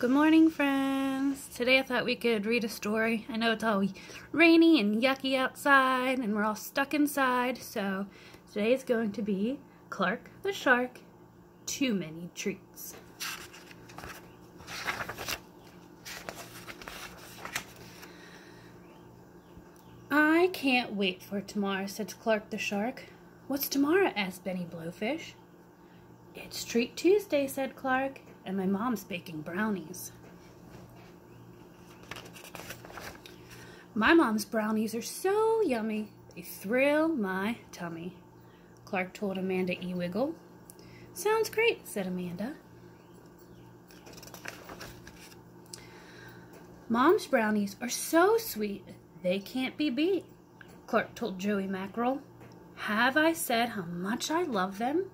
Good morning, friends. Today I thought we could read a story. I know it's all rainy and yucky outside, and we're all stuck inside, so today is going to be Clark the Shark, Too Many Treats. I can't wait for tomorrow, said Clark the Shark. What's tomorrow? asked Benny Blowfish. It's Treat Tuesday, said Clark and my mom's baking brownies. My mom's brownies are so yummy, they thrill my tummy, Clark told Amanda Ewiggle. Sounds great, said Amanda. Mom's brownies are so sweet, they can't be beat, Clark told Joey Mackerel. Have I said how much I love them?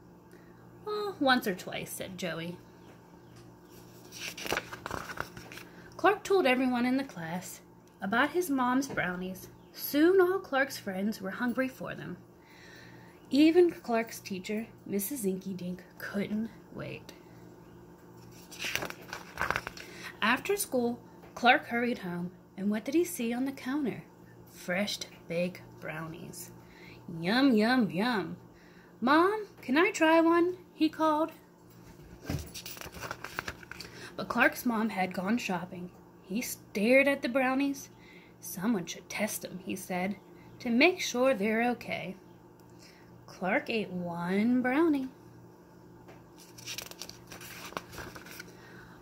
Well, once or twice, said Joey. Clark told everyone in the class about his mom's brownies. Soon all Clark's friends were hungry for them. Even Clark's teacher, Mrs. Inkydink, couldn't wait. After school, Clark hurried home, and what did he see on the counter? Fresh baked brownies. Yum, yum, yum. Mom, can I try one? he called. But Clark's mom had gone shopping. He stared at the brownies. Someone should test them, he said, to make sure they're okay. Clark ate one brownie.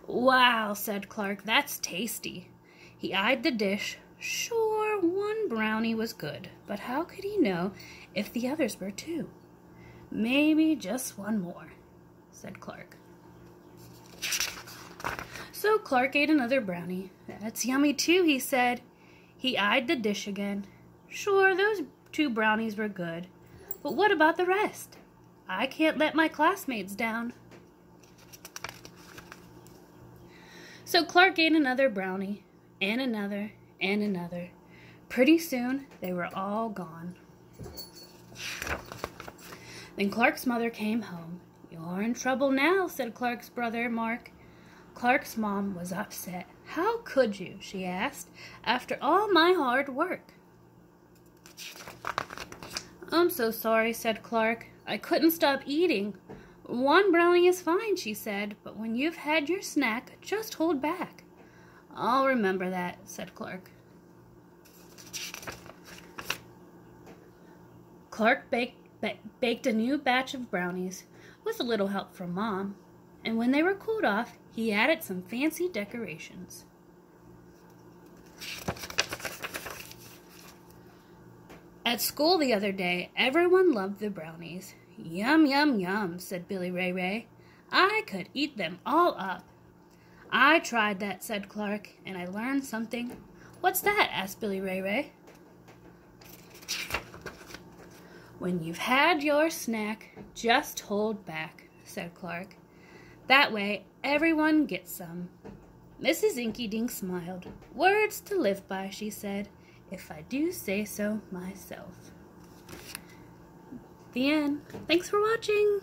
Wow, said Clark, that's tasty. He eyed the dish. Sure, one brownie was good, but how could he know if the others were too? Maybe just one more, said Clark. So Clark ate another brownie. That's yummy too, he said. He eyed the dish again. Sure, those two brownies were good. But what about the rest? I can't let my classmates down. So Clark ate another brownie, and another, and another. Pretty soon, they were all gone. Then Clark's mother came home. You're in trouble now, said Clark's brother, Mark. Clark's mom was upset. How could you, she asked, after all my hard work? I'm so sorry, said Clark. I couldn't stop eating. One brownie is fine, she said, but when you've had your snack, just hold back. I'll remember that, said Clark. Clark baked, baked a new batch of brownies with a little help from Mom and when they were cooled off, he added some fancy decorations. At school the other day, everyone loved the brownies. Yum, yum, yum, said Billy Ray Ray. I could eat them all up. I tried that, said Clark, and I learned something. What's that? asked Billy Ray Ray. When you've had your snack, just hold back, said Clark. That way, everyone gets some. Mrs. Inkydink smiled. Words to live by, she said, if I do say so myself. The end. Thanks for watching.